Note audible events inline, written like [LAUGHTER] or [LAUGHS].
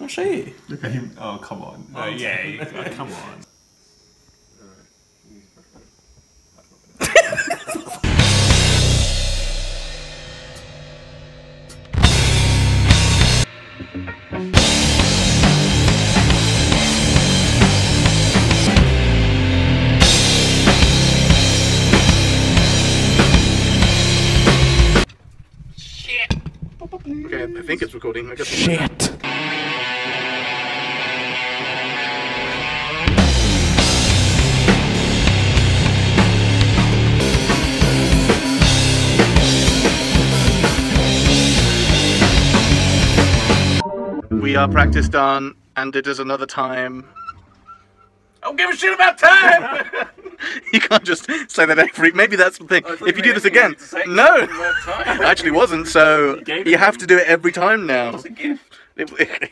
Vad säger Look at him. Oh, come on. No, yeah, you- oh, come on. Okay, I think it's recording. I guess Shit! We are practice done, and it is another time. I don't give a shit about time. [LAUGHS] you can't just say that every. Maybe that's the thing. If you do this again, no, [LAUGHS] actually wasn't. So gave you have to do it every time now. It's a gift. It- [LAUGHS]